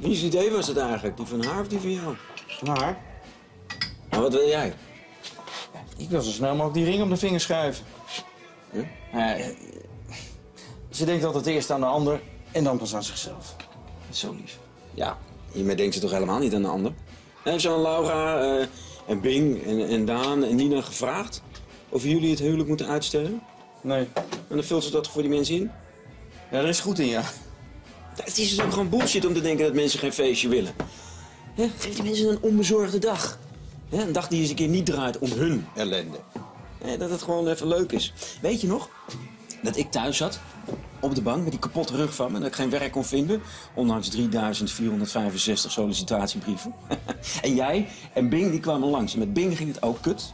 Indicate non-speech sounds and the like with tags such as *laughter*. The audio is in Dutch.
Wie's idee was het eigenlijk? Die van haar of die van jou? Van haar? Maar wat wil jij? Ik wil zo snel mogelijk die ring om de vinger schuiven. Huh? Eh, ze denkt altijd eerst aan de ander en dan pas aan zichzelf. Zo lief. Ja, hiermee denkt ze toch helemaal niet aan de ander? Heeft ze aan Laura eh, en Bing en, en Daan en Nina gevraagd of jullie het huwelijk moeten uitstellen? Nee. En dan vult ze dat voor die mensen in? Ja, daar is goed in, ja. Het is dus ook gewoon bullshit om te denken dat mensen geen feestje willen. Hè? Geef die mensen een onbezorgde dag. Een dag die eens een keer niet draait om hun ellende. Dat het gewoon even leuk is. Weet je nog dat ik thuis zat op de bank met die kapotte rug van me... en dat ik geen werk kon vinden, ondanks 3465 sollicitatiebrieven. *laughs* en jij en Bing die kwamen langs. En met Bing ging het ook kut.